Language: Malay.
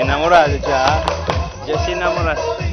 enamoradas ya. Ya se enamoraste.